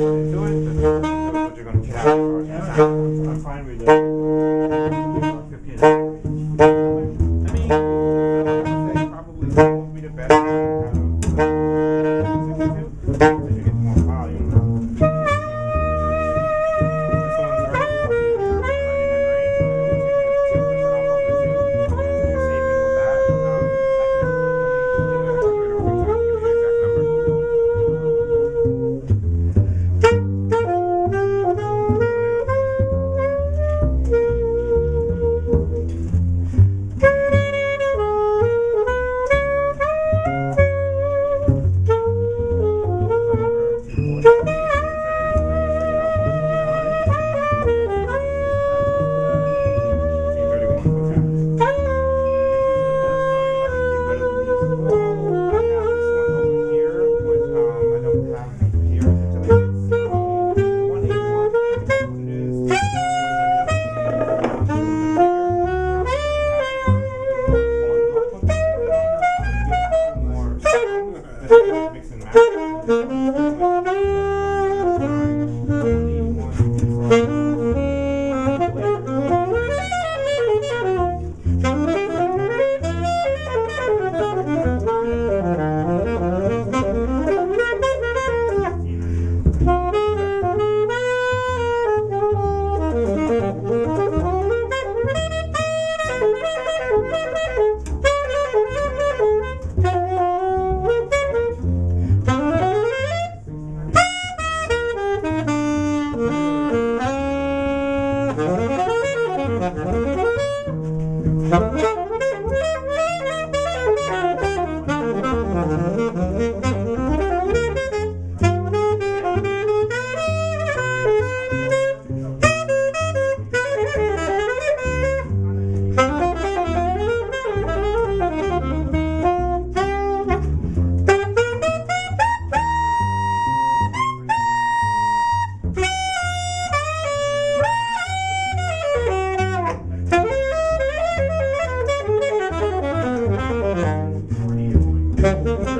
Do it, but you're gonna get. I'm fine with it. mix and match. Thank you. Música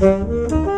Música